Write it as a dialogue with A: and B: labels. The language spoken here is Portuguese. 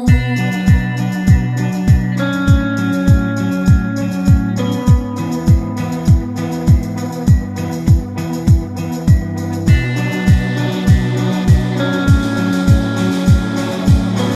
A: Música